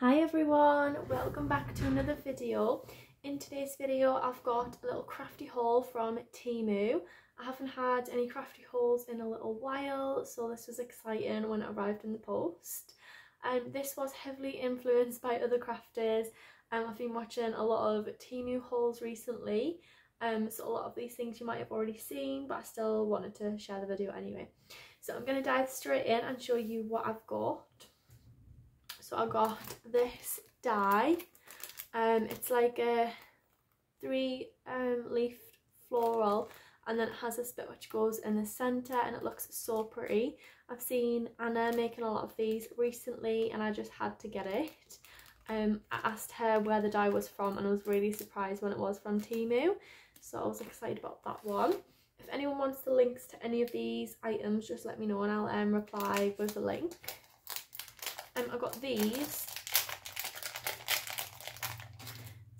Hi everyone, welcome back to another video. In today's video I've got a little crafty haul from Temu. I haven't had any crafty hauls in a little while so this was exciting when it arrived in the post. And um, this was heavily influenced by other crafters and um, I've been watching a lot of Temu hauls recently um, so a lot of these things you might have already seen but I still wanted to share the video anyway. So I'm going to dive straight in and show you what I've got. So I got this die. Um, it's like a three um, leaf floral and then it has this bit which goes in the centre and it looks so pretty. I've seen Anna making a lot of these recently and I just had to get it. Um, I asked her where the die was from and I was really surprised when it was from Temu. So I was excited about that one. If anyone wants the links to any of these items, just let me know and I'll um, reply with a link. Um, I got these.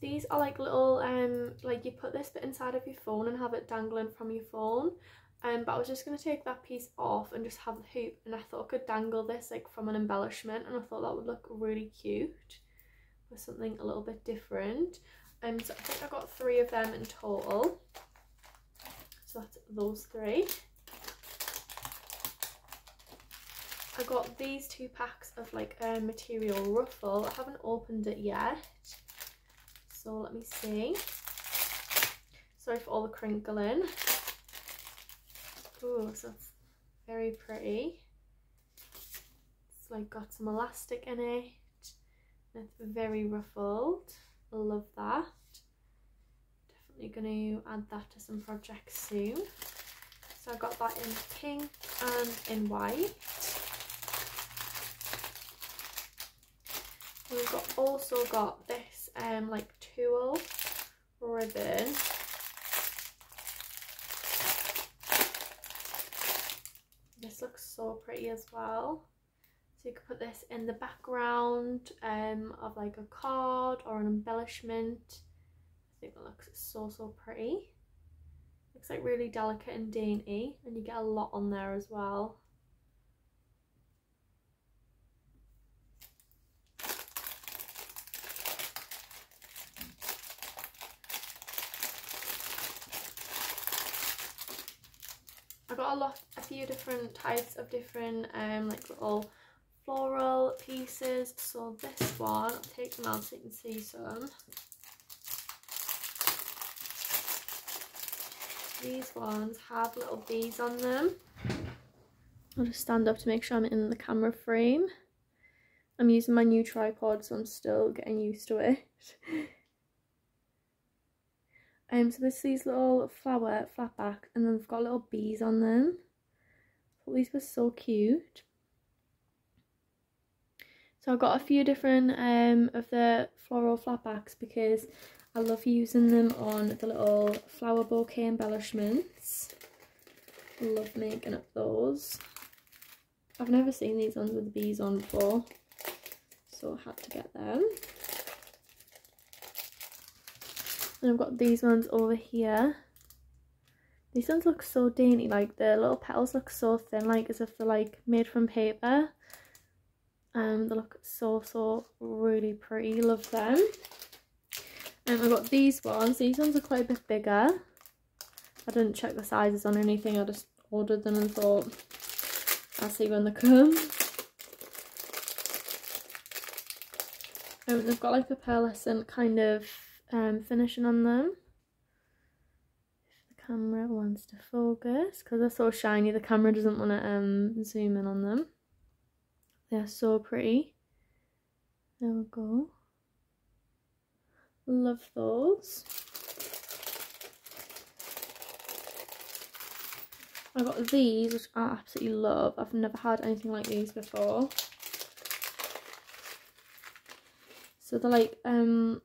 These are like little, um, like you put this bit inside of your phone and have it dangling from your phone. Um, but I was just going to take that piece off and just have the hoop and I thought I could dangle this like from an embellishment and I thought that would look really cute with something a little bit different. Um, so I think I got three of them in total. So that's those three. I got these two packs of like a material ruffle. I haven't opened it yet. So let me see. Sorry for all the crinkling. Oh, so it's very pretty. It's like got some elastic in it. It's very ruffled. Love that. Definitely going to add that to some projects soon. So I got that in pink and in white. We've got also got this um like tulle ribbon. This looks so pretty as well. So you could put this in the background um, of like a card or an embellishment. I think it looks so, so pretty. Looks like really delicate and dainty and you get a lot on there as well. I got a lot, a few different types of different um like little floral pieces. So this one, I'll take them out so you can see some. These ones have little bees on them. I'll just stand up to make sure I'm in the camera frame. I'm using my new tripod so I'm still getting used to it. um, so there's these little flower flatback and then they've got little bees on them. Thought these were so cute. So I've got a few different um, of the floral flatbacks because I love using them on the little flower bouquet embellishments. Love making up those. I've never seen these ones with bees on before, so I had to get them. And I've got these ones over here. These ones look so dainty, like the little petals look so thin, like as if they're like made from paper. Um, they look so, so really pretty. Love them. And um, I got these ones. These ones are quite a bit bigger. I didn't check the sizes on anything. I just ordered them and thought, I'll see when they come. Um, they've got like a pearlescent kind of um, finishing on them. If the camera wants to focus, because they're so shiny, the camera doesn't want to um, zoom in on them. They're so pretty. There we go. Love those. I got these, which I absolutely love. I've never had anything like these before. So they're like, um,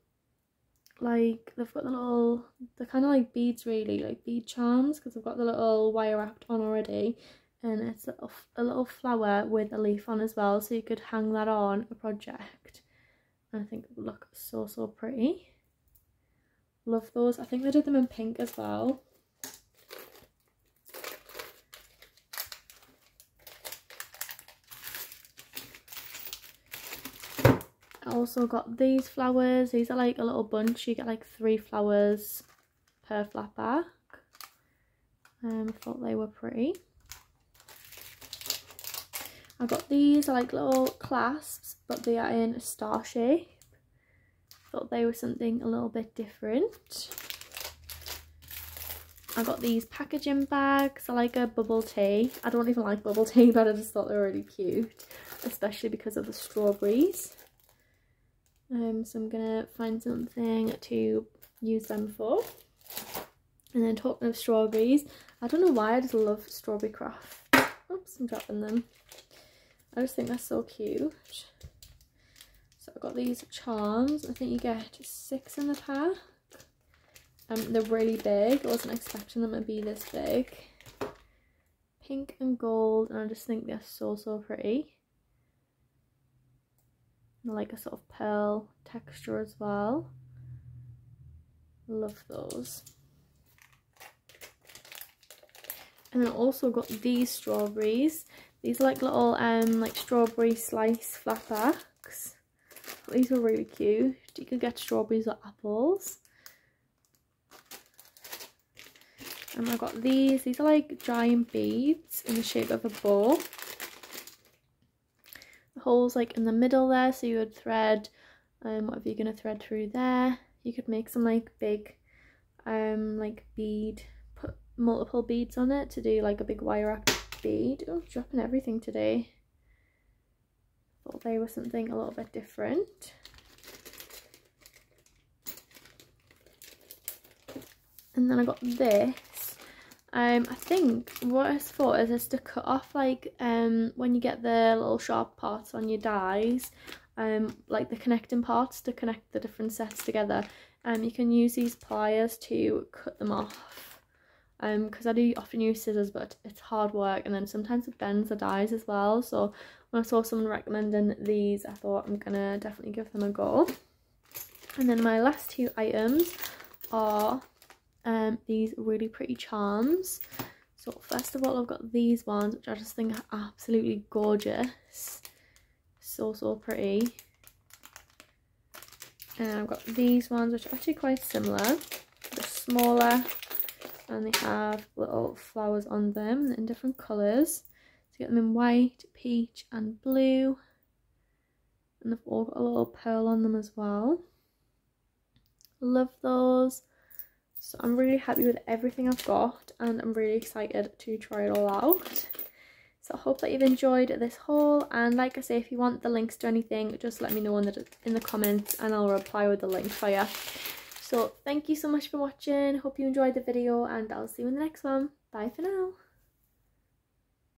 like they've got the little, they're kind of like beads really, like bead charms, because I've got the little wire wrapped on already. And it's a, a little flower with a leaf on as well so you could hang that on a project. And I think it would look so so pretty. Love those. I think they did them in pink as well I also got these flowers. These are like a little bunch. You get like three flowers per flat back. Um, I thought they were pretty. I got these like little clasps, but they are in a star shape. Thought they were something a little bit different. I got these packaging bags. I like a bubble tea. I don't even like bubble tea, but I just thought they were really cute, especially because of the strawberries. Um, so I'm gonna find something to use them for. And then talking of strawberries, I don't know why I just love strawberry craft. Oops, I'm dropping them. I just think they're so cute. So I've got these charms. I think you get six in the pack. Um, they're really big. I wasn't expecting them to be this big. Pink and gold, and I just think they're so, so pretty. Like a sort of pearl texture as well. Love those. And then also got these strawberries. These are like little um like strawberry slice flat backs. These are really cute. You could get strawberries or apples. And I got these. These are like giant beads in the shape of a bow. Holes like in the middle there, so you would thread um whatever you're gonna thread through there. You could make some like big um like bead, put multiple beads on it to do like a big wire act bead. Oh, dropping everything today. Thought they were something a little bit different. And then I got this. Um, I think what it's for is just to cut off like um when you get the little sharp parts on your dies, um like the connecting parts to connect the different sets together. Um, you can use these pliers to cut them off. Um because I do often use scissors but it's hard work and then sometimes it bends the dies as well. So when I saw someone recommending these I thought I'm gonna definitely give them a go. And then my last two items are um these really pretty charms so first of all I've got these ones which I just think are absolutely gorgeous so so pretty and I've got these ones which are actually quite similar they're smaller and they have little flowers on them in different colours. So you get them in white, peach and blue. And they've all got a little pearl on them as well. Love those. So I'm really happy with everything I've got and I'm really excited to try it all out. So I hope that you've enjoyed this haul and like I say if you want the links to anything just let me know in the, in the comments and I'll reply with the link for you. So thank you so much for watching. Hope you enjoyed the video and I'll see you in the next one. Bye for now.